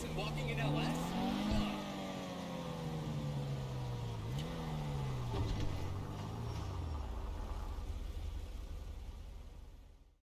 person walking in LS?